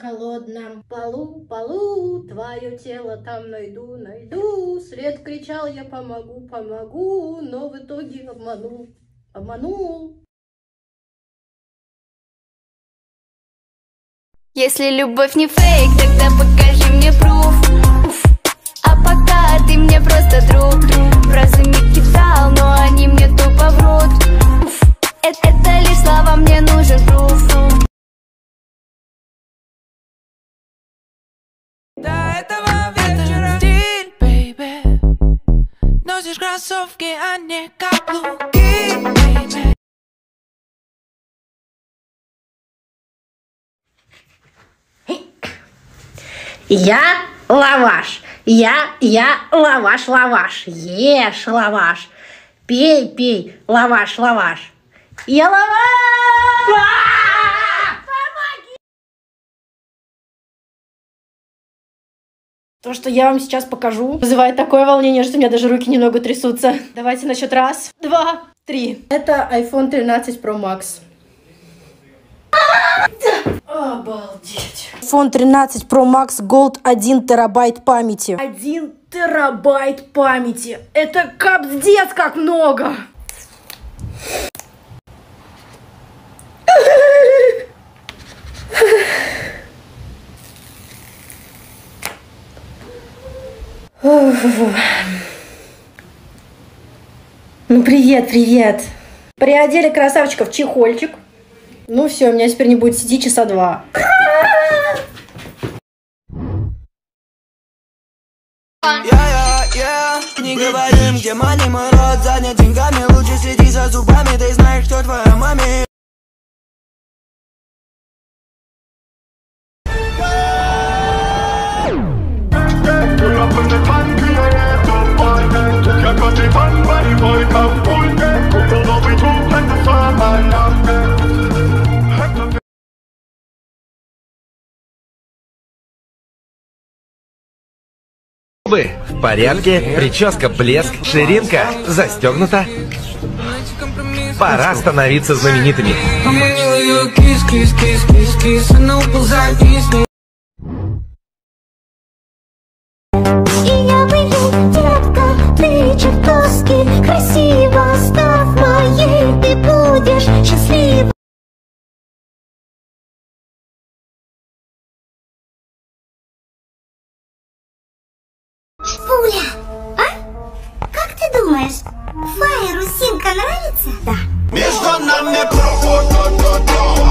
холодном полу, полу, твое тело там найду, найду. Свет кричал, я помогу, помогу, но в итоге обманул, обманул. Если любовь не фейк, тогда покажи Носишь кроссовки, а не каблуки, Я лаваш, я, я лаваш, лаваш, ешь лаваш, пей, пей, лаваш, лаваш. Я лаваш! То, что я вам сейчас покажу, вызывает такое волнение, что у меня даже руки немного трясутся. Давайте на счет раз, два, три. Это iPhone 13 Pro Max. Обалдеть. iPhone 13 Pro Max Gold 1 терабайт памяти. 1 терабайт памяти. Это капздец как много. Ну, привет, привет. Приодели красавчика в чехольчик. Ну все, у меня теперь не будет сидеть часа два. Не говорим, где мани, мой рот занят деньгами Лучше следи за зубами, ты знаешь, кто твоя Вы в порядке? Прическа, блеск, ширинка застегнута. Пора становиться знаменитыми. И я выйду, детка, ты чертовски красива думаешь, Фаеру Синка нравится? Да. Между нами проход,